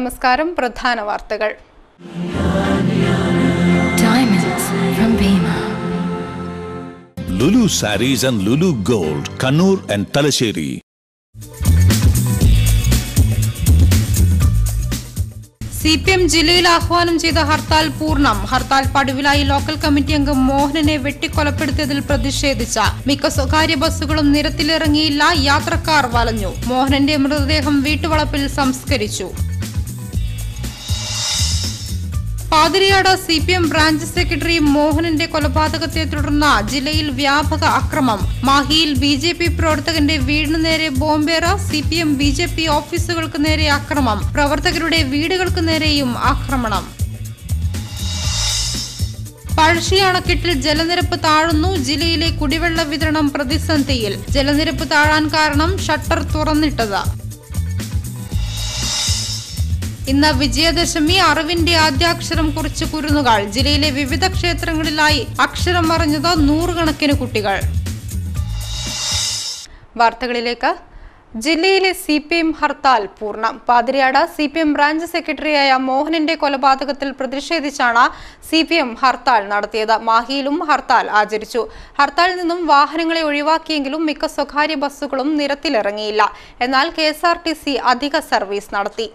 നമസ്കാരം. പ്രധാന വാർത്തകൾ. Lulu sarees and Lulu gold Kannur and Thalassery Kannur and Talasheri. C P M ജില്ലയിൽ ആഹ്വാനം ചെയ്ത ഹർത്താൽ പൂർണം. ഹർത്താൽ പടുവിലായി ലോക്കൽ കമ്മിറ്റി അംഗം മോഹനനെ വെട്ടിക്കൊലപ്പെടുത്തിയതിൽ പ്രതിഷേധിച്ച മിക്ക സ്വകാര്യ ബസ്സുകളും നിരത്തിലിറങ്ങിയില്ല യാത്രക്കാർ വലഞ്ഞു. മോഹനന്റെ മൃതദേഹം വീട്ടുവളപ്പിൽ സംസ്കരിച്ചു. Pathiriyad C P M branch secretary മോഹനന്റെ കൊലപാതകത്തെ തുടർന്ന് ജില്ലയിൽ വ്യാപക അക്രമം. മാഹിയിൽ ബി ജെ പി പ്രവർത്തകന്റെ വീടിന് നേരെ ബോംബേറ C P M B J P ഓഫീസുകൾക്ക് നേരെ അക്രമം. പ്രവർത്തകരുടെ വീടുകൾക്ക് നേരെയും ആക്രമണം. പഴശ്ശി അണക്കെട്ടിൽ ജലനിരപ്പ് താഴുന്നു. ജില്ലയിലെ കുടിവെള്ള വിതരണം പ്രതിസന്ധിയിൽ. ജലനിരപ്പ് താഴാൻ കാരണം ഷട്ടർ തുറന്നിട്ടത്. ഇന്ന് വിജയദശമി അറിവിന്റെ ആദ്യാക്ഷരം കുറിച്ച് കുരുന്നുകൾ. ജില്ലയിലെ വിവിധ ക്ഷേത്രങ്ങളിലായി അക്ഷരം മറിഞ്ഞത് നൂറുകണക്കിന് കുട്ടികൾ. വാർത്തകളിലേക്ക്. ജില്ലയിലെ C P M hartal പൂർണം. Pathiriyad C P M branch സെക്രട്ടറിയായ മോഹനന്റെ കൊലപാതകത്തിൽ പ്രതിഷേധിച്ചാണ് സി പി എം ഹർത്താൽ നടത്തിയത്. മാഹിയിലും ഹർത്താൽ ആചരിച്ചു. ഹർത്താലിൽ നിന്നും വാഹനങ്ങളെ ഒഴിവാക്കിയെങ്കിലും മിക്ക സ്വകാര്യ ബസ്സുകളും നിരത്തിലിറങ്ങിയില്ല. എന്നാൽ കെ അധിക സർവീസ് നടത്തി.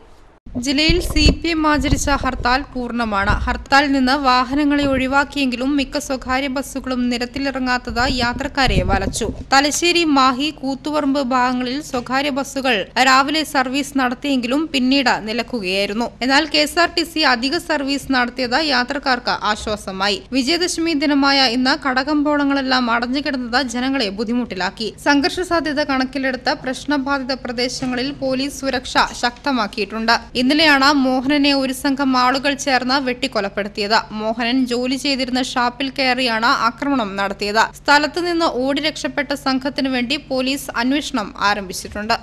ജില്ലയിൽ സി പി എം ആചരിച്ച ഹർത്താൽ പൂർണമാണ്. ഹർത്താലിൽ നിന്ന് വാഹനങ്ങളെ ഒഴിവാക്കിയെങ്കിലും മിക്ക സ്വകാര്യ ബസ്സുകളും നിരത്തിലിറങ്ങാത്തത് യാത്രക്കാരെ വലച്ചു. തലശ്ശേരി മാഹി കൂത്തുപറമ്പ് ഭാഗങ്ങളിൽ സ്വകാര്യ ബസ്സുകൾ രാവിലെ സർവീസ് നടത്തിയെങ്കിലും പിന്നീട് നിലക്കുകയായിരുന്നു. എന്നാൽ K S R T C അധിക സർവീസ് നടത്തിയത് യാത്രക്കാർക്ക് ആശ്വാസമായി. വിജയദശമി ദിനമായ ഇന്ന് കടകമ്പോളങ്ങളെല്ലാം അടഞ്ഞുകിടന്നത് ജനങ്ങളെ ബുദ്ധിമുട്ടിലാക്കി. സംഘർഷ സാധ്യത കണക്കിലെടുത്ത് പ്രശ്നബാധിത പ്രദേശങ്ങളിൽ പോലീസ് സുരക്ഷ ശക്തമാക്കിയിട്ടുണ്ട്. ഇന്നലെയാണ് മോഹനനെ ഒരു സംഘം ആളുകൾ ചേർന്ന് വെട്ടിക്കൊലപ്പെടുത്തിയത്. മോഹനൻ ജോലി ചെയ്തിരുന്ന ഷാപ്പിൽ കയറിയാണ് ആക്രമണം നടത്തിയത്. സ്ഥലത്തു നിന്ന് ഓടി രക്ഷപ്പെട്ട സംഘത്തിനു വേണ്ടി പോലീസ് അന്വേഷണം ആരംഭിച്ചിട്ടുണ്ട്.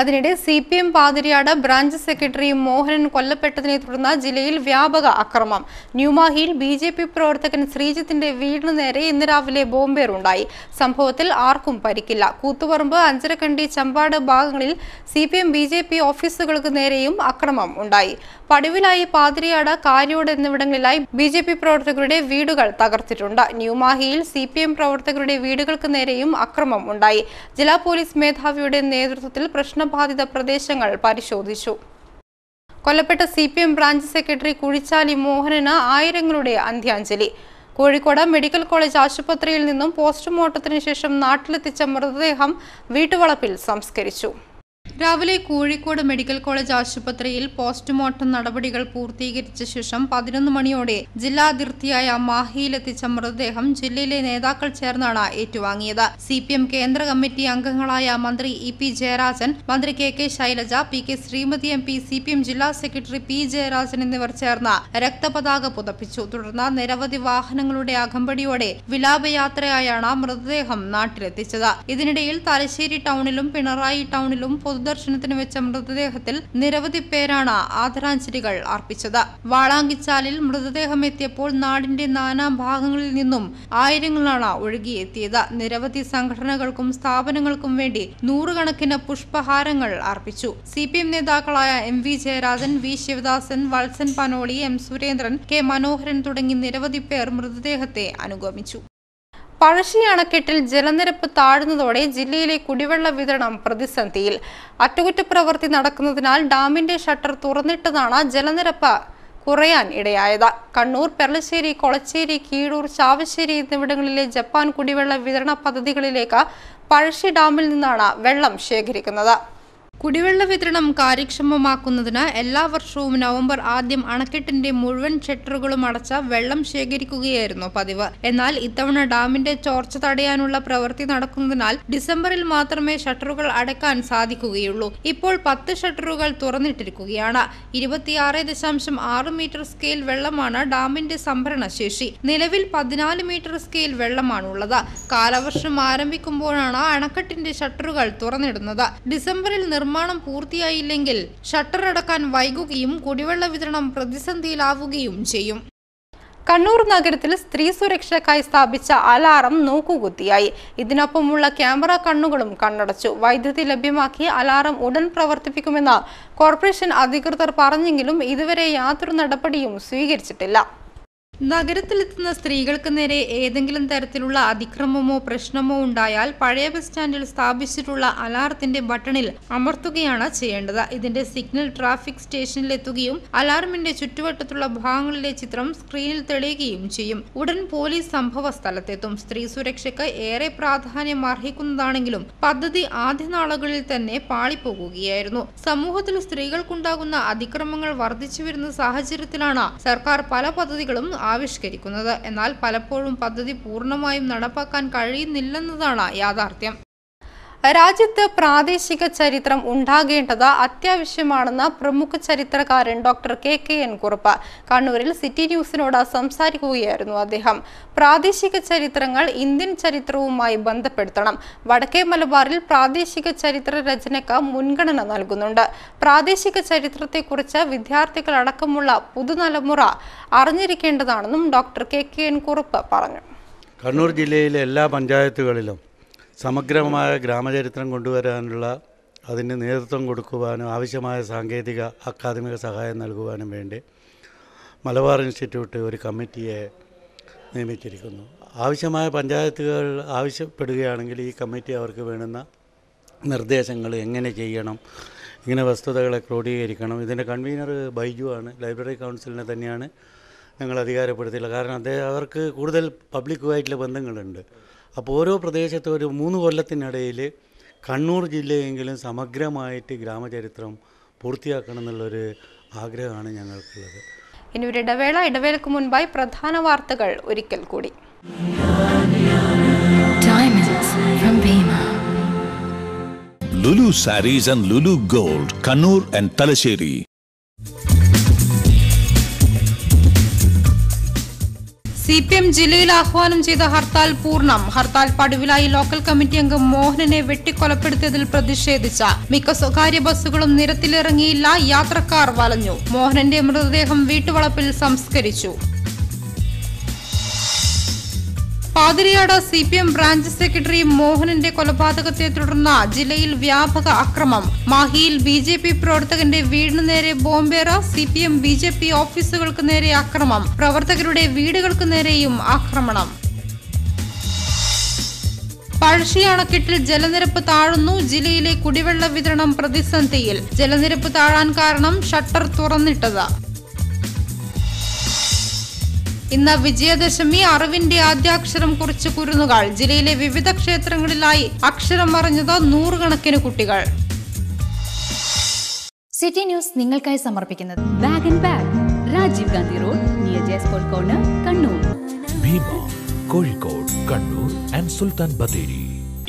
അതിനിടെ C P M Pathiriyad branch secretary Mohanan കൊല്ലപ്പെട്ടതിനെ തുടർന്ന് ജില്ലയിൽ വ്യാപക അക്രമം. ന്യൂമാഹിയിൽ ബി ജെ പി പ്രവർത്തകൻ ശ്രീജിത്തിന്റെ വീടിനു നേരെ ഇന്ന് രാവിലെ ബോംബേറുണ്ടായി. സംഭവത്തിൽ ആർക്കും പരിക്കില്ല. കൂത്തുപറമ്പ് അഞ്ചരക്കണ്ടി ചമ്പാട് ഭാഗങ്ങളിൽ C P M B J P ഓഫീസുകൾക്ക് നേരെയും അക്രമം ഉണ്ടായി. പടിവിലായി പാതിരിയാട് കാര്യോട് എന്നിവിടങ്ങളിലായി ബി ജെ പി പ്രവർത്തകരുടെ വീടുകൾ തകർത്തിട്ടുണ്ട്. ന്യൂമാഹിയിൽ സി പി എം പ്രവർത്തകരുടെ വീടുകൾക്ക് നേരെയും അക്രമം ഉണ്ടായി. ജില്ലാ പോലീസ് മേധാവിയുടെ നേതൃത്വത്തിൽ പ്രശ്നബാധിത പ്രദേശങ്ങൾ പരിശോധിച്ചു. കൊല്ലപ്പെട്ട C P M branch secretary Kuzhichali Mohanan ആയിരങ്ങളുടെ അന്ത്യാഞ്ജലി. കോഴിക്കോട് മെഡിക്കൽ കോളേജ് ആശുപത്രിയിൽ നിന്നും പോസ്റ്റ്മോർട്ടത്തിന് ശേഷം നാട്ടിലെത്തിച്ച മൃതദേഹം വീട്ടുവളപ്പിൽ സംസ്കരിച്ചു. രാവിലെ കോഴിക്കോട് മെഡിക്കൽ കോളേജ് ആശുപത്രിയിൽ പോസ്റ്റ്മോർട്ടം നടപടികൾ പൂർത്തീകരിച്ച ശേഷം പതിനൊന്ന് മണിയോടെ ജില്ലാ അതിർത്തിയായ മാഹിയിലെത്തിച്ച മൃതദേഹം ജില്ലയിലെ നേതാക്കൾ ചേർന്നാണ് ഏറ്റുവാങ്ങിയത്. സി കേന്ദ്ര കമ്മിറ്റി അംഗങ്ങളായ മന്ത്രി ഇ പി ജയരാജൻ മന്ത്രി K K Shailaja P K Sreemathi M P C P M ജില്ലാ സെക്രട്ടറി പി ജയരാജൻ എന്നിവർ ചേർന്ന് രക്തപതാക പുതപ്പിച്ചു. തുടർന്ന് നിരവധി വാഹനങ്ങളുടെ അകമ്പടിയോടെ വിലാപയാത്രയായാണ് മൃതദേഹം നാട്ടിലെത്തിച്ചത്. ഇതിനിടയിൽ തലശ്ശേരി ടൗണിലും പിണറായി ടൗണിലും പൊതുദർശനത്തിന് വെച്ച മൃതദേഹത്തിൽ നിരവധി പേരാണ് ആദരാഞ്ജലികൾ അർപ്പിച്ചത്. വാളാങ്കിച്ചാലിൽ മൃതദേഹം എത്തിയപ്പോൾ നാടിന്റെ നാനാ ഭാഗങ്ങളിൽ നിന്നും ആയിരങ്ങളാണ് ഒഴുകിയെത്തിയത്. നിരവധി സംഘടനകൾക്കും സ്ഥാപനങ്ങൾക്കും വേണ്ടി നൂറുകണക്കിന് പുഷ്പഹാരങ്ങൾ അർപ്പിച്ചു. സി പി എം നേതാക്കളായ M V Jayarajan V Sivadasan Valsan Panoli M Surendran K Manoharan തുടങ്ങി നിരവധി പേർ മൃതദേഹത്തെ അനുഗമിച്ചു. പഴശ്ശി അണക്കെട്ടിൽ ജലനിരപ്പ് താഴ്ന്നതോടെ ജില്ലയിലെ കുടിവെള്ള വിതരണം പ്രതിസന്ധിയിൽ. അറ്റകുറ്റപ്രവൃത്തി നടക്കുന്നതിനാൽ ഡാമിന്റെ ഷട്ടർ തുറന്നിട്ടതാണ് ജലനിരപ്പ് കുറയാൻ ഇടയായത്. കണ്ണൂർ പെർളശ്ശേരി കൊളച്ചേരി കീഴൂർ ചാവശ്ശേരി എന്നിവിടങ്ങളിലെ ജപ്പാൻ കുടിവെള്ള വിതരണ പദ്ധതികളിലേക്ക് പഴശ്ശി ഡാമിൽ നിന്നാണ് വെള്ളം ശേഖരിക്കുന്നത്. കുടിവെള്ള വിതരണം കാര്യക്ഷമമാക്കുന്നതിന് എല്ലാ വർഷവും നവംബർ ആദ്യം അണക്കെട്ടിന്റെ മുഴുവൻ ഷട്ടറുകളും അടച്ച വെള്ളം ശേഖരിക്കുകയായിരുന്നു പതിവ്. എന്നാൽ ഇത്തവണ ഡാമിന്റെ ചോർച്ച തടയാനുള്ള പ്രവൃത്തി നടക്കുന്നതിനാൽ ഡിസംബറിൽ മാത്രമേ ഷട്ടറുകൾ അടക്കാൻ സാധിക്കുകയുള്ളൂ. ഇപ്പോൾ പത്ത് ഷട്ടറുകൾ തുറന്നിട്ടിരിക്കുകയാണ്. ഇരുപത്തിയാറ് ദശാംശം ആറ് മീറ്റർ സ്കെയിൽ വെള്ളമാണ് ഡാമിന്റെ സംഭരണ ശേഷി. നിലവിൽ പതിനാല് മീറ്റർ സ്കെയിൽ വെള്ളമാണുള്ളത്. കാലവർഷം ആരംഭിക്കുമ്പോഴാണ് അണക്കെട്ടിന്റെ ഷട്ടറുകൾ തുറന്നിടുന്നത്. ഡിസംബറിൽ പൂർത്തിയായില്ലെങ്കിൽ ഷട്ടർ അടക്കാൻ വൈകുകയും കുടിവെള്ള വിതരണം പ്രതിസന്ധിയിലാവുകയും ചെയ്യും. കണ്ണൂർ നഗരത്തിൽ സ്ത്രീ സുരക്ഷയ്ക്കായി സ്ഥാപിച്ച അലാറം നോക്കുകുത്തിയായി. ഇതിനൊപ്പമുള്ള ക്യാമറ കണ്ണുകളും കണ്ണടച്ചു. വൈദ്യുതി ലഭ്യമാക്കി അലാറം ഉടൻ പ്രവർത്തിപ്പിക്കുമെന്ന് കോർപ്പറേഷൻ അധികൃതർ പറഞ്ഞെങ്കിലും ഇതുവരെ യാതൊരു നടപടിയും സ്വീകരിച്ചിട്ടില്ല. നഗരത്തിലെത്തുന്ന സ്ത്രീകൾക്ക് നേരെ ഏതെങ്കിലും തരത്തിലുള്ള അതിക്രമമോ പ്രശ്നമോ ഉണ്ടായാൽ പഴയ ബസ് സ്റ്റാൻഡിൽ സ്ഥാപിച്ചിട്ടുള്ള അലാറത്തിന്റെ ബട്ടണിൽ അമർത്തുകയാണ് ചെയ്യേണ്ടത്. ഇതിന്റെ സിഗ്നൽ ട്രാഫിക് സ്റ്റേഷനിലെത്തുകയും അലാറമിന്റെ ചുറ്റുവട്ടത്തുള്ള ഭാഗങ്ങളിലെ ചിത്രം സ്ക്രീനിൽ തെളിയുകയും ചെയ്യും. ഉടൻ പോലീസ് സംഭവ സ്ഥലത്തെത്തും. സ്ത്രീ സുരക്ഷയ്ക്ക് ഏറെ പ്രാധാന്യം അർഹിക്കുന്നതാണെങ്കിലും പദ്ധതി ആദ്യ നാളുകളിൽ തന്നെ പാളിപ്പോകുകയായിരുന്നു. സമൂഹത്തിൽ സ്ത്രീകൾക്കുണ്ടാകുന്ന അതിക്രമങ്ങൾ വർദ്ധിച്ചു വരുന്ന സാഹചര്യത്തിലാണ് സർക്കാർ പല പദ്ധതികളും ആവിഷ്കരിക്കുന്നത്. എന്നാൽ പലപ്പോഴും പദ്ധതി പൂർണമായും നടപ്പാക്കാൻ കഴിയുന്നില്ലെന്നതാണ് യാഥാർത്ഥ്യം. രാജ്യത്ത് പ്രാദേശിക ചരിത്രം ഉണ്ടാകേണ്ടത് അത്യാവശ്യമാണെന്ന് പ്രമുഖ ചരിത്രകാരൻ doctor K K N Kurup. കണ്ണൂരിൽ സിറ്റി ന്യൂസിനോട് സംസാരിക്കുകയായിരുന്നു അദ്ദേഹം. പ്രാദേശിക ചരിത്രങ്ങൾ ഇന്ത്യൻ ചരിത്രവുമായി ബന്ധപ്പെടുത്തണം. വടക്കേ മലബാറിൽ പ്രാദേശിക ചരിത്ര രചനയ്ക്ക് മുൻഗണന നൽകുന്നുണ്ട്. പ്രാദേശിക ചരിത്രത്തെക്കുറിച്ച് വിദ്യാർത്ഥികളടക്കമുള്ള പുതുതലമുറ അറിഞ്ഞിരിക്കേണ്ടതാണെന്നും doctor K K N Kurup പറഞ്ഞു. കണ്ണൂർ ജില്ലയിലെ എല്ലാ പഞ്ചായത്തുകളിലും സമഗ്രമായ ഗ്രാമചരിത്രം കൊണ്ടുവരാനുള്ള അതിന് നേതൃത്വം കൊടുക്കുവാനും ആവശ്യമായ സാങ്കേതിക അക്കാദമിക സഹായം നൽകുവാനും വേണ്ടി മലബാർ ഇൻസ്റ്റിറ്റ്യൂട്ട് ഒരു കമ്മിറ്റിയെ നിയമിച്ചിരിക്കുന്നു. ആവശ്യമായ പഞ്ചായത്തുകൾ ആവശ്യപ്പെടുകയാണെങ്കിൽ ഈ കമ്മിറ്റി അവർക്ക് വേണ്ടുന്ന നിർദ്ദേശങ്ങൾ എങ്ങനെ ചെയ്യണം ഇങ്ങനെ വസ്തുതകളെ ക്രോഡീകരിക്കണം ഇതിന്റെ കൺവീനർ ബൈജു ആണ് ലൈബ്രറി കൗൺസിലിനെ തന്നെയാണ് ഞങ്ങൾ അധികാരപ്പെടുത്തിയില്ല. കാരണം അദ്ദേഹം അവർക്ക് കൂടുതൽ പബ്ലിക്കുമായിട്ടുള്ള ബന്ധങ്ങളുണ്ട്. അപ്പോൾ ഓരോ പ്രദേശത്തും ഒരു മൂന്ന് കൊല്ലത്തിനിടയിൽ കണ്ണൂർ ജില്ലയെങ്കിലും സമഗ്രമായിട്ട് ഗ്രാമചരിത്രം പൂർത്തിയാക്കണം എന്നുള്ളൊരു ആഗ്രഹമാണ് ഞങ്ങൾക്കുള്ളത്. ഇനി ഒരു ഇടവേള ഇടവേളക്ക് മുൻപായി പ്രധാന വാർത്തകൾ ഒരിക്കൽ കൂടി. Lulu sarees and Lulu gold Kannur and Gold, C P M ജില്ലയിൽ ആഹ്വാനം ചെയ്ത ഹർത്താൽ പൂർണം. ഹർത്താൽ പടുവിലായി ലോക്കൽ കമ്മിറ്റി അംഗം മോഹനനെ വെട്ടിക്കൊലപ്പെടുത്തിയതിൽ പ്രതിഷേധിച്ച മിക്ക സ്വകാര്യ ബസ്സുകളും നിരത്തിലിറങ്ങിയില്ല യാത്രക്കാർ വലഞ്ഞു. മോഹനന്റെ മൃതദേഹം വീട്ടുവളപ്പിൽ സംസ്കരിച്ചു. Pathiriyad C P M branch secretary മോഹനന്റെ കൊലപാതകത്തെ തുടർന്ന് ജില്ലയിൽ വ്യാപക അക്രമം. മാഹിയിൽ ബി ജെ പി പ്രവർത്തകന്റെ വീടിനു നേരെ ബോംബേറ C P M B J P ഓഫീസുകൾക്ക് നേരെ അക്രമം പ്രവർത്തകരുടെ വീടുകൾക്ക് നേരെയും ആക്രമണം. പഴശ്ശി അണക്കെട്ടിൽ ജലനിരപ്പ് താഴുന്നു ജില്ലയിലെ കുടിവെള്ള വിതരണം പ്രതിസന്ധിയിൽ. ജലനിരപ്പ് താഴാൻ കാരണം ഷട്ടർ തുറന്നിട്ടത്. ഇന്ന് വിജയദശമി അറിവിന്റെ ആദ്യാക്ഷരം കുറിച്ച് കുരുന്നുകൾ. ജില്ലയിലെ വിവിധ ക്ഷേത്രങ്ങളിലായി അക്ഷരം അറിഞ്ഞത് നൂറുകണക്കിന് കുട്ടികൾ. സിറ്റി ന്യൂസ് നിങ്ങൾക്കായി സമർപ്പിക്കുന്നത് bag and bag Rajiv Gandhi road near ജയസ്പോൾ corner Kannur Bhima Kozhikode Kannur and സുൽത്താൻ ബത്തേരി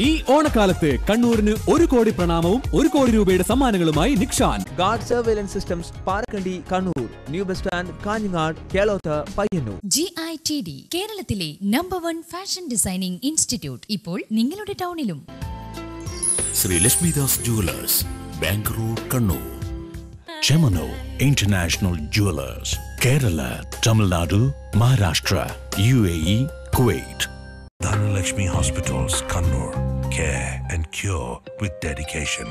ഈ ഓണക്കാലത്ത് കണ്ണൂരിന് ഒരു കോടി പ്രണാമവും ഒരു കോടി രൂപയുടെ സമ്മാനങ്ങളുമായി Nikshan. Guard surveillance systems Parakkandy Kannur. New bus stand Kanhangad Keloth Payyanur. G I T D കേരളത്തിലെ number one fashion designing institute ഇപ്പോൾ നിങ്ങളുടെ ടൗണിലും. Sree Lakshmidas jewellers bank Road, Kannur. Chemano international Jewelers, Kerala Tamil Maharashtra Maharashtra, Kuwait Kuwait. Dhanalakshmi hospitals Kannur care and cure with dedication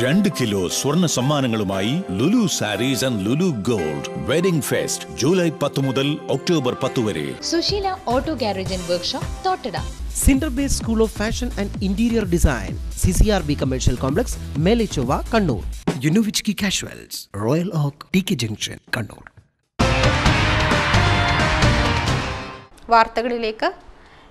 രണ്ട് kilo സ്വർണ സമ്മാനങ്ങളുമായി Lulu saris and Lulu gold. Wedding fest July പത്ത് മുതൽ October പത്ത് വരെ. Susheela auto garage and workshop Thottada. Cinder base school of fashion and interior design C C R B commercial complex Melechovva Kannur യുനോവിച്ചി casuals royal oak T K junction Kannur വാർത്തകളിലേക്ക്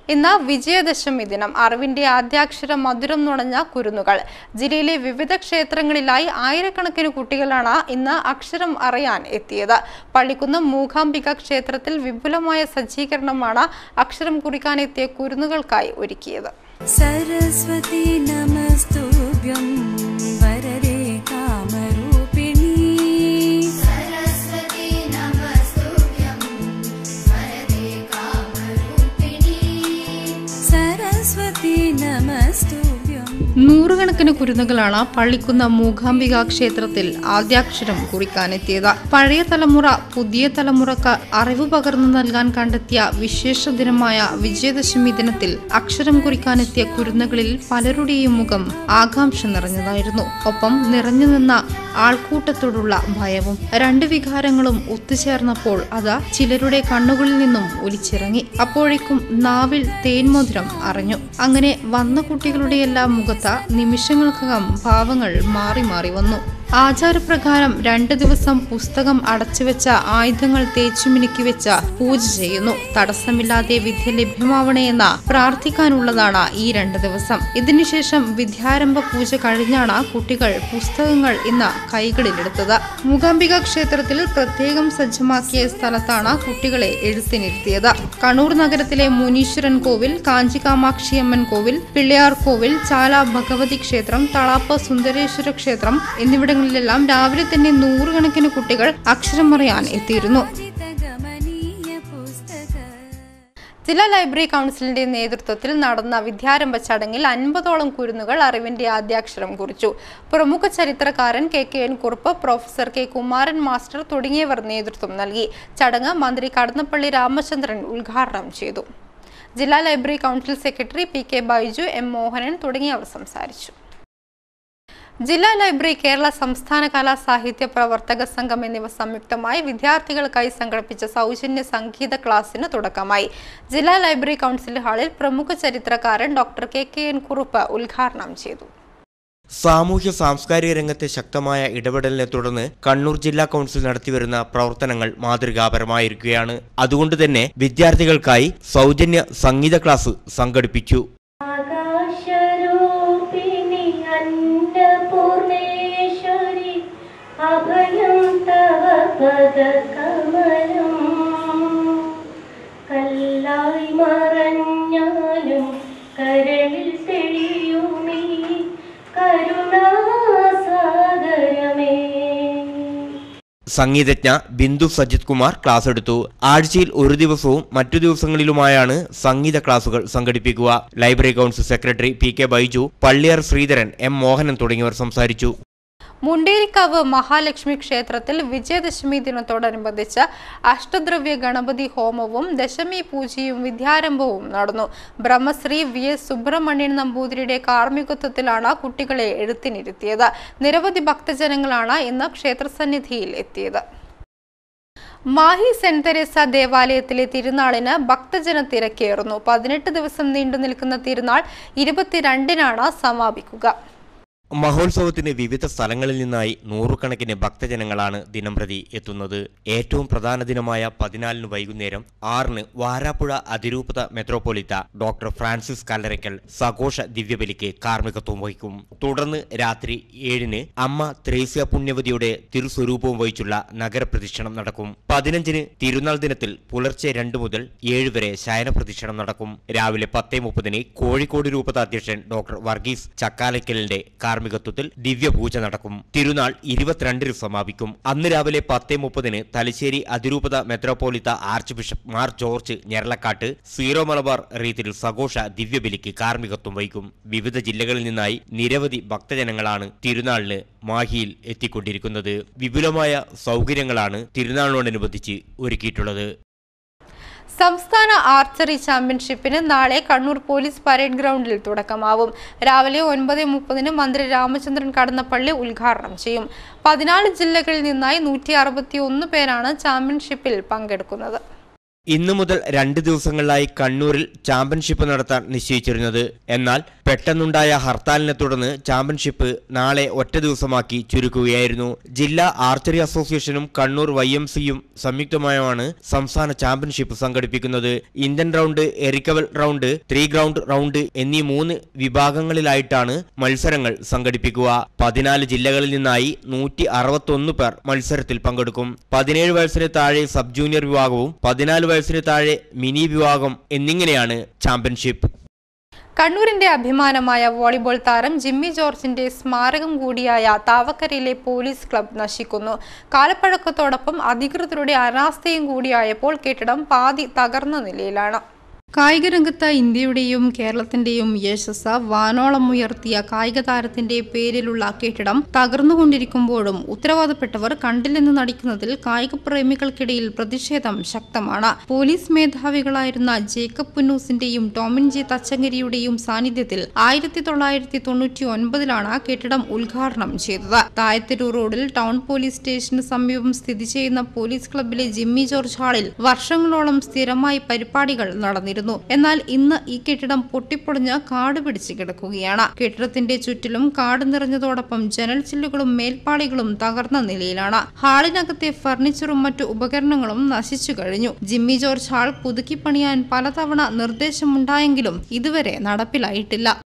ഇന്ന് വിജയദശമി ദിനം. അറിവിന്റെ ആദ്യാക്ഷരം മധുരം നുണഞ്ഞ കുരുന്നുകൾ. ജില്ലയിലെ വിവിധ ക്ഷേത്രങ്ങളിലായി ആയിരക്കണക്കിന് കുട്ടികളാണ് ഇന്ന് അക്ഷരം അറിയാൻ എത്തിയത്. പള്ളിക്കുന്നം മൂകാംബിക ക്ഷേത്രത്തിൽ വിപുലമായ സജ്ജീകരണമാണ് അക്ഷരം കുറിക്കാനെത്തിയ കുരുന്നുകൾക്കായി ഒരുക്കിയത്. സരസ്വതി നമസ്തുഭ്യം നൂറുകണക്കിന് കുരുന്നുകളാണ് പള്ളിക്കുന്ന മൂകാംബിക ക്ഷേത്രത്തിൽ ആദ്യാക്ഷരം കുറിക്കാനെത്തിയത്. പഴയ തലമുറ പുതിയ തലമുറയ്ക്ക് അറിവ് പകർന്നു നൽകാൻ കണ്ടെത്തിയ വിശേഷ ദിനമായ വിജയദശമി ദിനത്തിൽ അക്ഷരം കുറിക്കാനെത്തിയ കുരുന്നുകളിൽ പലരുടെയും മുഖം ആകാംക്ഷ നിറഞ്ഞതായിരുന്നു. ഒപ്പം നിറഞ്ഞു നിന്ന ആൾക്കൂട്ടത്തോടുള്ള ഭയവും രണ്ട് വികാരങ്ങളും ഒത്തുചേർന്നപ്പോൾ അത് ചിലരുടെ കണ്ണുകളിൽ നിന്നും ഒലിച്ചിറങ്ങി. അപ്പോഴേക്കും നാവിൽ തേൻമധുരം അറിഞ്ഞു. അങ്ങനെ വന്ന കുട്ടികളുടെയെല്ലാം മുഖത്ത് നിമിഷങ്ങൾക്കകം ഭാവങ്ങൾ മാറി മാറി വന്നു. ആചാരപ്രകാരം രണ്ടു ദിവസം പുസ്തകം അടച്ചുവെച്ച ആയുധങ്ങൾ തേച്ചുമിനുക്കി വെച്ച പൂജ ചെയ്യുന്നു. തടസ്സമില്ലാതെ വിദ്യ ലഭ്യമാവണേ പ്രാർത്ഥിക്കാനുള്ളതാണ് ഈ രണ്ട് ദിവസം. ഇതിനുശേഷം വിദ്യാരംഭ പൂജ കഴിഞ്ഞാണ് കുട്ടികൾ പുസ്തകങ്ങൾ ഇന്ന് കൈകളിലെടുത്തത്. മൂകാംബിക ക്ഷേത്രത്തിൽ പ്രത്യേകം സജ്ജമാക്കിയ സ്ഥലത്താണ് കുട്ടികളെ എഴുത്തിനിരുത്തിയത്. കണ്ണൂർ നഗരത്തിലെ മുനീശ്വരൻ കോവിൽ കാഞ്ചി കാമാക്ഷിയമ്മൻ കോവിൽ പിള്ളയാർ കോവിൽ ചാല ഭഗവതി ക്ഷേത്രം തളാപ്പ സുന്ദരേശ്വര ക്ഷേത്രം എന്നിവിടങ്ങളിലെല്ലാം രാവിലെ തന്നെ നൂറുകണക്കിന് കുട്ടികൾ അക്ഷരം അറിയാൻ എത്തിയിരുന്നു. ജില്ലാ ലൈബ്രറി കൗൺസിലിന്റെ നേതൃത്വത്തിൽ നടന്ന വിദ്യാരംഭ ചടങ്ങിൽ അൻപതോളം കുരുന്നുകൾ അറിവിന്റെ ആദ്യാക്ഷരം കുറിച്ചു. പ്രമുഖ ചരിത്രകാരൻ K K N Kurup professor K Kumaran master തുടങ്ങിയവർ നേതൃത്വം നൽകി. ചടങ്ങ് മന്ത്രി കടന്നപ്പള്ളി രാമചന്ദ്രൻ ഉദ്ഘാടനം ചെയ്തു. ജില്ലാ library council secretary P K Baiju M Mohanan തുടങ്ങിയവർ സംസാരിച്ചു. ജില്ലാ ലൈബ്രറി കേരള സംസ്ഥാന കലാ സാഹിത്യ പ്രവർത്തക സംഘം എന്നിവ സംയുക്തമായി വിദ്യാർത്ഥികൾക്കായി സംഘടിപ്പിച്ച സൗജന്യ സംഗീത ക്ലാസ്സിന് തുടക്കമായി. ജില്ലാ ലൈബ്രറി കൗൺസിൽ ഹാളിൽ പ്രമുഖ ചരിത്രകാരൻ doctor K K N Kurup ഉദ്ഘാടനം ചെയ്തു. സാമൂഹ്യ സാംസ്കാരിക രംഗത്തെ ശക്തമായ ഇടപെടലിനെ തുടർന്ന് കണ്ണൂർ ജില്ലാ കൗൺസിൽ നടത്തിവരുന്ന പ്രവർത്തനങ്ങൾ മാതൃകാപരമായിരിക്കുകയാണ്. അതുകൊണ്ട് തന്നെ വിദ്യാർത്ഥികൾക്കായി സൗജന്യ സംഗീത ക്ലാസ് സംഘടിപ്പിച്ചു. സംഗീതജ്ഞ ബിന്ദു സജിത് കുമാർ ക്ലാസ് എടുത്തു. ആഴ്ചയിൽ ഒരു ദിവസവും മറ്റു ദിവസങ്ങളിലുമായാണ് സംഗീത ക്ലാസുകൾ സംഘടിപ്പിക്കുക. Library council secretary P K Baiju Palliyar Sreedharan M Mohanan തുടങ്ങിയവർ സംസാരിച്ചു. മുണ്ടേരിക്കാവ് മഹാലക്ഷ്മി ക്ഷേത്രത്തിൽ വിജയദശമി ദിനത്തോടനുബന്ധിച്ച് അഷ്ടദ്രവ്യ ഗണപതി ഹോമവും ദശമി പൂജയും വിദ്യാരംഭവും നടന്നു. ബ്രഹ്മശ്രീ വി. എസ്. സുബ്രഹ്മണ്യൻ നമ്പൂതിരിയുടെ കാർമ്മികത്വത്തിലാണ് കുട്ടികളെ എഴുത്തിനിരുത്തിയത്. നിരവധി ഭക്തജനങ്ങളാണ് ഇന്ന് ക്ഷേത്രസന്നിധിയിൽ എത്തിയത്. മാഹി സെന്റ് തെരേസ ദേവാലയത്തിലെ തിരുനാളിന് ഭക്തജന തിരക്കേറുന്നു. പതിനെട്ട് ദിവസം നീണ്ടു നിൽക്കുന്ന തിരുനാൾ ഇരുപത്തിരണ്ടിനാണ് സമാപിക്കുക. മഹോത്സവത്തിന് വിവിധ സ്ഥലങ്ങളിൽ നിന്നായി നൂറുകണക്കിന് ഭക്തജനങ്ങളാണ് ദിനംപ്രതി എത്തുന്നത്. ഏറ്റവും പ്രധാന ദിനമായ പതിനാലിന് വൈകുന്നേരം ആറിന് വാരാപ്പുഴ അതിരൂപത മെത്രോപൊലിത്ത ഡോക്ടർ ഫ്രാൻസിസ് കല്ലറയ്ക്കൽ സഘോഷ ദിവ്യബലിക്ക് കാർമ്മികത്വം വഹിക്കും. തുടർന്ന് രാത്രി ഏഴിന് അമ്മ ത്രേസ്യ പുണ്യവതിയുടെ തിരുസ്വരൂപവും വഹിച്ചുള്ള നഗരപ്രദക്ഷിണം നടക്കും. പതിനഞ്ചിന് തിരുനാൾ ദിനത്തിൽ പുലർച്ചെ രണ്ട് മുതൽ ഏഴ് വരെ ശയന പ്രദക്ഷിണം നടക്കും. രാവിലെ പത്തേ മുപ്പതിന് കോഴിക്കോട് രൂപത അധ്യക്ഷൻ ഡോക്ടർ വർഗീസ് ചക്കാലയ്ക്കലിന്റെ കാർമ്മികത്വത്തിൽ ദിവ്യപൂജ നടക്കും. തിരുനാൾ ഇരുപത്തിരണ്ടിന് സമാപിക്കും. അന്ന് രാവിലെ പത്തേ മുപ്പതിന് തലശ്ശേരി അതിരൂപത മെത്രോപോലിത്ത archbishop Mar George Njaralakatt Syro Malabar റീത്തിൽ സഘോഷ ദിവ്യബലിക്ക് കാർമ്മികത്വം വഹിക്കും. വിവിധ ജില്ലകളിൽ നിന്നായി നിരവധി ഭക്തജനങ്ങളാണ് തിരുനാളിന് മാഹിയിൽ എത്തിക്കൊണ്ടിരിക്കുന്നത്. വിപുലമായ സൗകര്യങ്ങളാണ് തിരുനാളിനോടനുബന്ധിച്ച് ഒരുക്കിയിട്ടുള്ളത്. സംസ്ഥാന ആർച്ചറി ചാമ്പ്യൻഷിപ്പിന് നാളെ കണ്ണൂർ പോലീസ് പരേഡ് ഗ്രൗണ്ടിൽ തുടക്കമാവും. രാവിലെ ഒൻപത് മുപ്പതിന് മന്ത്രി രാമചന്ദ്രൻ കടന്നപ്പള്ളി ഉദ്ഘാടനം ചെയ്യും. പതിനാല് ജില്ലകളിൽ നിന്നായി നൂറ്റി പേരാണ് ചാമ്പ്യൻഷിപ്പിൽ പങ്കെടുക്കുന്നത്. ഇന്നു മുതൽ രണ്ട് ദിവസങ്ങളിലായി കണ്ണൂരിൽ ചാമ്പ്യൻഷിപ്പ് നടത്താൻ നിശ്ചയിച്ചിരുന്നത്. എന്നാൽ പെട്ടെന്നുണ്ടായ ഹർത്താലിനെ തുടർന്ന് ചാമ്പ്യൻഷിപ്പ് നാളെ ഒറ്റ ദിവസമാക്കി ചുരുക്കുകയായിരുന്നു. ജില്ലാ ആർച്ചറി അസോസിയേഷനും കണ്ണൂർ വൈ എം സിയും സംയുക്തമായാണ് സംസ്ഥാന ചാമ്പ്യൻഷിപ്പ് സംഘടിപ്പിക്കുന്നത്. ഇന്ത്യൻ റൗണ്ട് എറിക്കവൽ റൗണ്ട് ത്രീ ഗ്രൗണ്ട് റൗണ്ട് എന്നീ മൂന്ന് വിഭാഗങ്ങളിലായിട്ടാണ് മത്സരങ്ങൾ സംഘടിപ്പിക്കുക. പതിനാല് ജില്ലകളിൽ നിന്നായി നൂറ്റി പേർ മത്സരത്തിൽ പങ്കെടുക്കും. പതിനേഴ് വയസ്സിന് താഴെ സബ് ജൂനിയർ വിഭാഗവും പതിനാല് വയസ്സിന് താഴെ മിനി വിഭാഗം എന്നിങ്ങനെയാണ് ചാമ്പ്യൻഷിപ്പ് കണ്ണൂരിന്റെ അഭിമാനമായ വോളിബോൾ താരം ജിമ്മി ജോർജിന്റെ സ്മാരകം കൂടിയായ താവക്കരയിലെ പോലീസ് ക്ലബ് നശിക്കുന്നു. കാലപ്പഴക്കത്തോടൊപ്പം അധികൃതരുടെ അനാസ്ഥയും കൂടിയായപ്പോൾ കെട്ടിടം പാതി തകർന്ന നിലയിലാണ്. കായിക രംഗത്ത് ഇന്ത്യയുടെയും കേരളത്തിന്റെയും യശസ് വാനോളം ഉയർത്തിയ കായിക താരത്തിന്റെ പേരിലുള്ള കെട്ടിടം തകർന്നുകൊണ്ടിരിക്കുമ്പോഴും ഉത്തരവാദപ്പെട്ടവർ കണ്ടില്ലെന്ന് നടിക്കുന്നതിൽ കായിക പ്രേമികൾക്കിടയിൽ പ്രതിഷേധം ശക്തമാണ്. പോലീസ് മേധാവികളായിരുന്ന ജേക്കബ് പുന്നൂസിന്റെയും ടോമിൻ ജെ തച്ചങ്കരിയുടെയും സാന്നിധ്യത്തിൽ ആയിരത്തി തൊള്ളായിരത്തി തൊണ്ണൂറ്റി ഒൻപതിലാണ് കെട്ടിടം ഉദ്ഘാടനം ചെയ്തത്. തായത്തിരൂർ റോഡിൽ ടൗൺ പോലീസ് സ്റ്റേഷന് സമീപം സ്ഥിതി ചെയ്യുന്ന പോലീസ് ക്ലബിലെ ജിമ്മി ജോർജ് ഹാളിൽ വർഷങ്ങളോളം സ്ഥിരമായി പരിപാടികൾ നടന്നിരുന്നു. എന്നാൽ ഇന്ന് ഈ കെട്ടിടം പൊട്ടിപ്പൊളിഞ്ഞ് കാട് പിടിച്ച് കിടക്കുകയാണ്. കെട്ടിടത്തിന്റെ ചുറ്റിലും കാട് നിറഞ്ഞതോടൊപ്പം ജനൽ ചില്ലുകളും മേൽപ്പാളികളും തകർന്ന നിലയിലാണ്. ഹാളിനകത്തെ ഫർണിച്ചറും മറ്റു ഉപകരണങ്ങളും നശിച്ചു കഴിഞ്ഞു. ജിമ്മി ജോർജ് ഹാൾ പുതുക്കി പണിയാൻ പലതവണ നിർദ്ദേശമുണ്ടായെങ്കിലും ഇതുവരെ നടപ്പിലായിട്ടില്ല.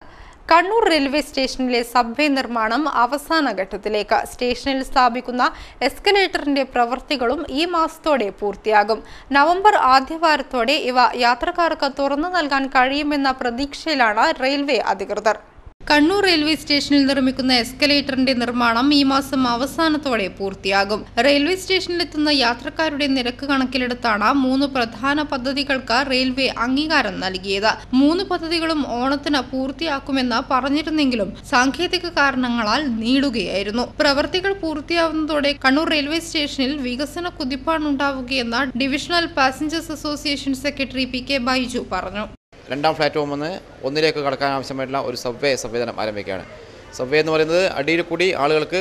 കണ്ണൂർ റെയിൽവേ സ്റ്റേഷനിലെ സബ്വേ നിർമ്മാണം അവസാന ഘട്ടത്തിലേക്ക്. സ്റ്റേഷനിൽ സ്ഥാപിക്കുന്ന എസ്കലേറ്ററിന്റെ പ്രവൃത്തികളും ഈ മാസത്തോടെ പൂർത്തിയാകും. നവംബർ ആദ്യവാരത്തോടെ ഇവ യാത്രക്കാർക്ക് തുറന്നു നൽകാൻ കഴിയുമെന്ന പ്രതീക്ഷയിലാണ് റെയിൽവേ അധികൃതർ. കണ്ണൂർ റെയിൽവേ സ്റ്റേഷനിൽ നിർമ്മിക്കുന്ന എസ്കലേറ്ററിന്റെ നിർമ്മാണം ഈ മാസം അവസാനത്തോടെ പൂർത്തിയാകും. റെയിൽവേ സ്റ്റേഷനിലെത്തുന്ന യാത്രക്കാരുടെ നിരക്ക് കണക്കിലെടുത്താണ് മൂന്ന് പ്രധാന പദ്ധതികൾക്ക് റെയിൽവേ അംഗീകാരം നൽകിയത്. മൂന്ന് പദ്ധതികളും ഓണത്തിന് പൂർത്തിയാക്കുമെന്ന് പറഞ്ഞിരുന്നെങ്കിലും സാങ്കേതിക കാരണങ്ങളാൽ നീളുകയായിരുന്നു. പ്രവർത്തികൾ പൂർത്തിയാവുന്നതോടെ കണ്ണൂർ റെയിൽവേ സ്റ്റേഷനിൽ വികസന കുതിപ്പാണുണ്ടാവുകയെന്ന് divisional passengers association secretary P K Baiju പറഞ്ഞു. രണ്ടാം പ്ലാറ്റ്ഫോമിൽ നിന്ന് ഒന്നിലേക്ക് കടക്കാൻ ആവശ്യമായിട്ടുള്ള ഒരു സബ്വേ സംവിധാനം ആരംഭിക്കുകയാണ്. സബ്വേ എന്ന് പറയുന്നത് അടിയിൽ കൂടി ആളുകൾക്ക്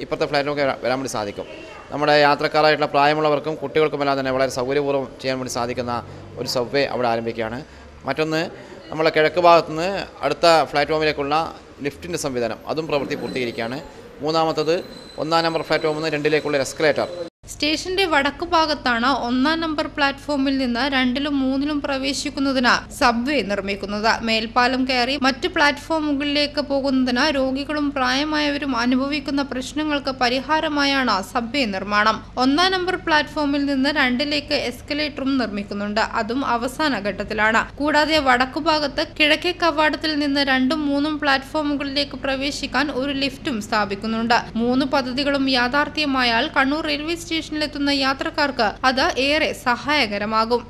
ഇപ്പോഴത്തെ ഫ്ലാറ്റിലൊക്കെ വരാൻ വേണ്ടി സാധിക്കും. നമ്മുടെ യാത്രക്കാരായിട്ടുള്ള പ്രായമുള്ളവർക്കും കുട്ടികൾക്കുമെല്ലാം തന്നെ വളരെ സൗകര്യപൂർവം ചെയ്യാൻ വേണ്ടി സാധിക്കുന്ന ഒരു സബ്വേ അവിടെ ആരംഭിക്കുകയാണ്. മറ്റൊന്ന് നമ്മളെ കിഴക്ക് ഭാഗത്തുനിന്ന് അടുത്ത പ്ലാറ്റ്ഫോമിലേക്കുള്ള ലിഫ്റ്റിന്റെ സംവിധാനം. അതും പ്രവൃത്തി പൂർത്തീകരിക്കുകയാണ്. മൂന്നാമത്തത് ഒന്നാം നമ്പർ പ്ലാറ്റ്ഫോമിൽ നിന്ന് രണ്ടിലേക്കുള്ള എസ്കലേറ്റർ സ്റ്റേഷന്റെ വടക്കു ഭാഗത്താണ് ഒന്നാം നമ്പർ പ്ലാറ്റ്ഫോമിൽ നിന്ന് രണ്ടിലും മൂന്നിലും പ്രവേശിക്കുന്നതിന് സബ്വേ നിർമ്മിക്കുന്നത്. മേൽപ്പാലം കയറി മറ്റ് പ്ലാറ്റ്ഫോമുകളിലേക്ക് പോകുന്നതിന് രോഗികളും പ്രായമായവരും അനുഭവിക്കുന്ന പ്രശ്നങ്ങൾക്ക് പരിഹാരമായാണ് സബ്വേ നിർമ്മാണം. ഒന്നാം നമ്പർ പ്ലാറ്റ്ഫോമിൽ നിന്ന് രണ്ടിലേക്ക് എസ്കലേറ്ററും നിർമ്മിക്കുന്നുണ്ട്. അതും അവസാന ഘട്ടത്തിലാണ്. കൂടാതെ വടക്കു ഭാഗത്ത് കിഴക്കേ കവാടത്തിൽ നിന്ന് രണ്ടും മൂന്നും പ്ലാറ്റ്ഫോമുകളിലേക്ക് പ്രവേശിക്കാൻ ഒരു ലിഫ്റ്റും സ്ഥാപിക്കുന്നുണ്ട്. മൂന്ന് പദ്ധതികളും യാഥാർത്ഥ്യമായാൽ കണ്ണൂർ റെയിൽവേ സ്റ്റേഷനിലെത്തുന്ന യാത്രക്കാർക്ക് അത് ഏറെ സഹായകരമാകും.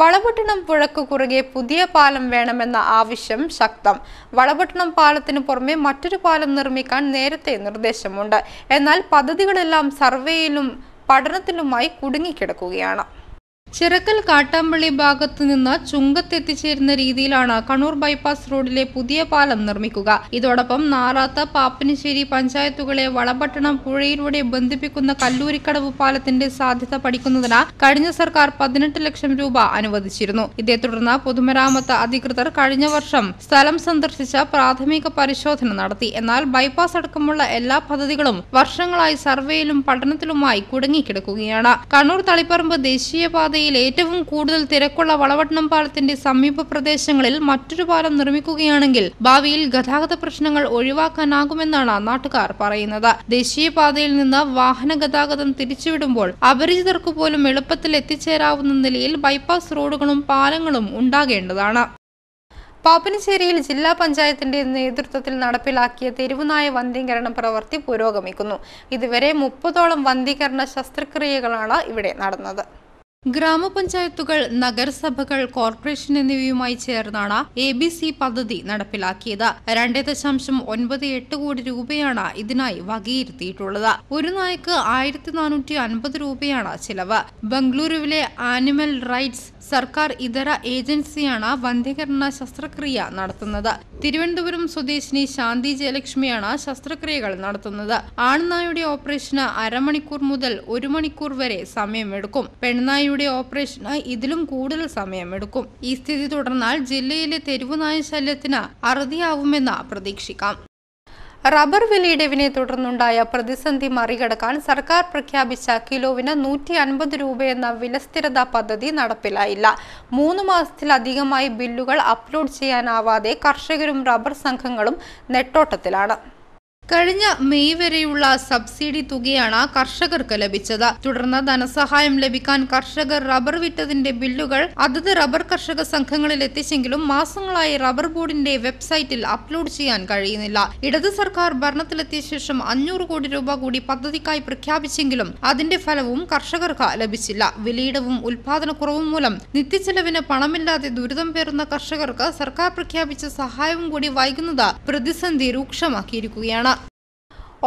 വളപട്ടണം പുഴക്ക് കുറുകെ പുതിയ പാലം വേണമെന്ന ആവശ്യം ശക്തം. വളപട്ടണം പാലത്തിന് പുറമെ മറ്റൊരു പാലം നിർമ്മിക്കാൻ നേരത്തെ നിർദ്ദേശമുണ്ട്. എന്നാൽ പദ്ധതികളെല്ലാം സർവേയിലും പഠനത്തിലുമായി കുടുങ്ങിക്കിടക്കുകയാണ്. ചിറക്കൽ കാട്ടാമ്പള്ളി ഭാഗത്തു നിന്ന് ചുങ്കത്തെത്തിച്ചേരുന്ന രീതിയിലാണ് കണ്ണൂർ ബൈപ്പാസ് റോഡിലെ പുതിയ പാലം നിർമ്മിക്കുക. ഇതോടൊപ്പം നാറാത്ത പാപ്പനശ്ശേരി പഞ്ചായത്തുകളെ വളപട്ടണം പുഴയിലൂടെ ബന്ധിപ്പിക്കുന്ന കല്ലൂരിക്കടവ് പാലത്തിന്റെ സാധ്യത പഠിക്കുന്നതിന് കഴിഞ്ഞ സർക്കാർ പതിനെട്ട് ലക്ഷം രൂപ അനുവദിച്ചിരുന്നു. ഇതേ തുടർന്ന് പൊതുമരാമത്ത് അധികൃതർ കഴിഞ്ഞ വർഷം സ്ഥലം സന്ദർശിച്ച പ്രാഥമിക പരിശോധന നടത്തി. എന്നാൽ ബൈപ്പാസ് അടക്കമുള്ള എല്ലാ പദ്ധതികളും വർഷങ്ങളായി സർവേയിലും പഠനത്തിലുമായി കുടുങ്ങിക്കിടക്കുകയാണ്. കണ്ണൂർ തളിപ്പറമ്പ് ദേശീയപാതയിൽ ഏറ്റവും കൂടുതൽ തിരക്കുള്ള വളവട്ടണം പാലത്തിന്റെ സമീപ പ്രദേശങ്ങളിൽ മറ്റൊരു പാലം നിർമ്മിക്കുകയാണെങ്കിൽ ഭാവിയിൽ ഗതാഗത പ്രശ്നങ്ങൾ ഒഴിവാക്കാനാകുമെന്നാണ് നാട്ടുകാർ പറയുന്നത്. ദേശീയപാതയിൽ നിന്ന് വാഹന ഗതാഗതം തിരിച്ചുവിടുമ്പോൾ അപരിചിതർക്ക് പോലും എളുപ്പത്തിൽ എത്തിച്ചേരാവുന്ന നിലയിൽ ബൈപ്പാസ് റോഡുകളും പാലങ്ങളും ഉണ്ടാകേണ്ടതാണ്. പാപ്പനശ്ശേരിയിൽ ജില്ലാ പഞ്ചായത്തിന്റെ നേതൃത്വത്തിൽ നടപ്പിലാക്കിയ തെരുവുനായ വന്ധീകരണ പ്രവൃത്തി പുരോഗമിക്കുന്നു. ഇതുവരെ മുപ്പതോളം വന്ധീകരണ ശസ്ത്രക്രിയകളാണ് ഇവിടെ നടന്നത്. ഗ്രാമപഞ്ചായത്തുകൾ നഗരസഭകൾ കോർപ്പറേഷൻ എന്നിവയുമായി ചേർന്നാണ് എ ബി സി പദ്ധതി നടപ്പിലാക്കിയത്. രണ്ട് ദശാംശം ഒൻപത് എട്ട് കോടി രൂപയാണ് ഇതിനായി വകയിരുത്തിയിട്ടുള്ളത്. ഒരു നായ്ക്ക് ആയിരത്തി നാനൂറ്റി അൻപത് രൂപയാണ് ചിലവ്. ബംഗളൂരുവിലെ ആനിമൽ റൈറ്റ്സ് സർക്കാർ ഇതര ഏജൻസിയാണ് വന്ധ്യകരണ ശസ്ത്രക്രിയ നടത്തുന്നത്. തിരുവനന്തപുരം സ്വദേശിനി ശാന്തി ജയലക്ഷ്മിയാണ് ശസ്ത്രക്രിയകൾ നടത്തുന്നത്. ആൺനായുടെ ഓപ്പറേഷന് അരമണിക്കൂർ മുതൽ ഒരു മണിക്കൂർ വരെ സമയമെടുക്കും. പെൺനായുടെ ഓപ്പറേഷന് ഇതിലും കൂടുതൽ സമയമെടുക്കും. ഈ സ്ഥിതി തുടർന്നാൽ ജില്ലയിലെ തെരുവുനായ ശല്യത്തിന് അറുതിയാവുമെന്ന് പ്രതീക്ഷിക്കാം. റബ്ബർ വിലയിടിവിനെ തുടർന്നുണ്ടായ പ്രതിസന്ധി മറികടക്കാൻ സർക്കാർ പ്രഖ്യാപിച്ച കിലോവിന് നൂറ്റി അൻപത് രൂപയെന്ന വിലസ്ഥിരത പദ്ധതി നടപ്പിലായില്ല. മൂന്ന് മാസത്തിലധികമായി ബില്ലുകൾ അപ്ലോഡ് ചെയ്യാനാവാതെ കർഷകരും റബ്ബർ സംഘങ്ങളും നെട്ടോട്ടത്തിലാണ്. കഴിഞ്ഞ മെയ് വരെയുള്ള സബ്സിഡി തുകയാണ് കർഷകർക്ക് ലഭിച്ചത്. തുടർന്ന് ധനസഹായം ലഭിക്കാൻ കർഷകർ റബ്ബർ വിറ്റതിന്റെ ബില്ലുകൾ അതത് റബ്ബർ കർഷക സംഘങ്ങളിൽ എത്തിച്ചെങ്കിലും മാസങ്ങളായി റബ്ബർ ബോർഡിന്റെ വെബ്സൈറ്റിൽ അപ്ലോഡ് ചെയ്യാൻ കഴിയുന്നില്ല. ഇടത് സർക്കാർ ഭരണത്തിലെത്തിയ ശേഷം അഞ്ഞൂറ് കോടി രൂപ കൂടി പദ്ധതിക്കായി പ്രഖ്യാപിച്ചെങ്കിലും അതിന്റെ ഫലവും കർഷകർക്ക് ലഭിച്ചില്ല. വിലയിടവും ഉൽപാദനക്കുറവും മൂലം നിത്യച്ചെലവിന് പണമില്ലാതെ ദുരിതം പേറുന്ന കർഷകർക്ക് സർക്കാർ പ്രഖ്യാപിച്ച സഹായവും കൂടി വൈകുന്നത് പ്രതിസന്ധി രൂക്ഷമാക്കിയിരിക്കുകയാണ്.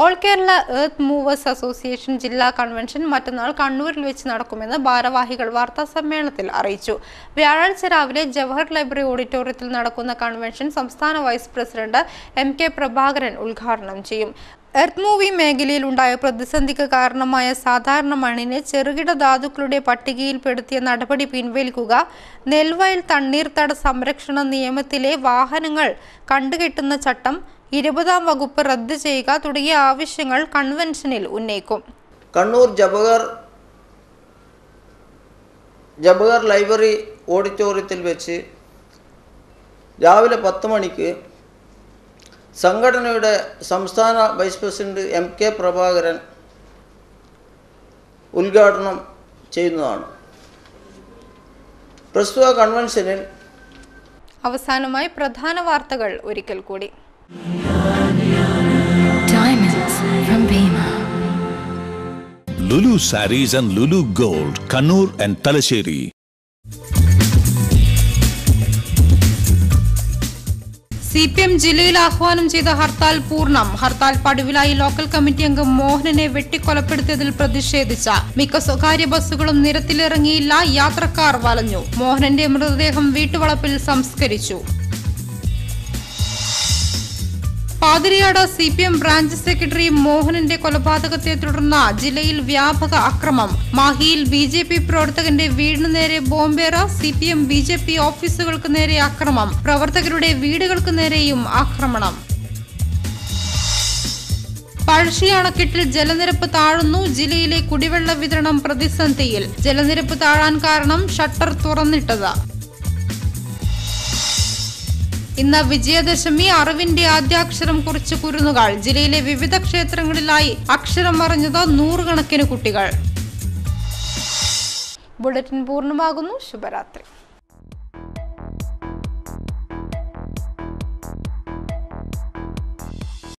All Kerala earth movers association ജില്ലാ കൺവെൻഷൻ മറ്റന്നാൾ കണ്ണൂരിൽ വെച്ച് നടക്കുമെന്ന് ഭാരവാഹികൾ വാർത്താ സമ്മേളനത്തിൽ അറിയിച്ചു. വ്യാഴാഴ്ച രാവിലെ ജവഹർ ലൈബ്രറി ഓഡിറ്റോറിയത്തിൽ നടക്കുന്ന കൺവെൻഷൻ സംസ്ഥാന vice president M K Prabhakaran ഉദ്ഘാടനം ചെയ്യും. എർത്ത് മൂവി മേഖലയിൽ ഉണ്ടായ പ്രതിസന്ധിക്ക് കാരണമായ സാധാരണ മണ്ണിനെ ചെറുകിട ധാതുക്കളുടെ പട്ടികയിൽപ്പെടുത്തിയ നടപടി പിൻവലിക്കുക നെൽവയൽ തണ്ണീർത്തട സംരക്ഷണ നിയമത്തിലെ വാഹനങ്ങൾ കണ്ടുകെട്ടുന്ന ചട്ടം ഇരുപതാം വകുപ്പ് റദ്ദ് ചെയ്യുക തുടങ്ങിയ ആവശ്യങ്ങൾ കൺവെൻഷനിൽ ഉന്നയിക്കും. കണ്ണൂർ ജബഹർ ജബഹർ ലൈബ്രറി ഓഡിറ്റോറിയത്തിൽ വെച്ച് രാവിലെ പത്ത് മണിക്ക് സംഘടനയുടെ സംസ്ഥാന vice president M K Prabhakaran ഉദ്ഘാടനം ചെയ്യുന്നതാണ്. പ്രസ്തുത കൺവെൻഷനിൽ അവസാനമായി പ്രധാന വാർത്തകൾ ഒരിക്കൽ കൂടി. Diamonds from Bima. Lulu sarees and Lulu gold Kannur and Thalassery C P M ജില്ലയിൽ ആഹ്വാനം ചെയ്ത ഹർത്താൽ പൂർണം. ഹർത്താൽ പടുവിലായി ലോക്കൽ കമ്മിറ്റി അംഗം മോഹനനെ വെട്ടിക്കൊലപ്പെടുത്തിയതിൽ പ്രതിഷേധിച്ച മിക്ക സ്വകാര്യ ബസ്സുകളും നിരത്തിലിറങ്ങിയില്ല യാത്രക്കാർ വലഞ്ഞു. മോഹനന്റെ മൃതദേഹം വീട്ടുവളപ്പിൽ സംസ്കരിച്ചു. Pathiriyad C P M branch secretary മോഹനന്റെ കൊലപാതകത്തെ തുടർന്ന് ജില്ലയിൽ വ്യാപക അക്രമം. മാഹിയിൽ ബി ജെ പി പ്രവർത്തകന്റെ വീടിനു നേരെ ബോംബേറ C P M B J P ഓഫീസുകൾക്ക് നേരെ അക്രമം പ്രവർത്തകരുടെ വീടുകൾക്ക് നേരെയും ആക്രമണം. പഴശ്ശി അണക്കെട്ടിൽ ജലനിരപ്പ് താഴുന്നു ജില്ലയിലെ കുടിവെള്ള വിതരണം പ്രതിസന്ധിയിൽ. ജലനിരപ്പ് താഴാൻ കാരണം ഷട്ടർ തുറന്നിട്ടത്. ഇന്ന് വിജയദശമി അറിവിന്റെ ആദ്യാക്ഷരം കുറിച്ച് കുരുന്നുകൾ. ജില്ലയിലെ വിവിധ ക്ഷേത്രങ്ങളിലായി അക്ഷരം മറിഞ്ഞത് നൂറുകണക്കിന് കുട്ടികൾ. ബുള്ളറ്റിൻ പൂർണമാകുന്നു. ശുഭരാത്രി.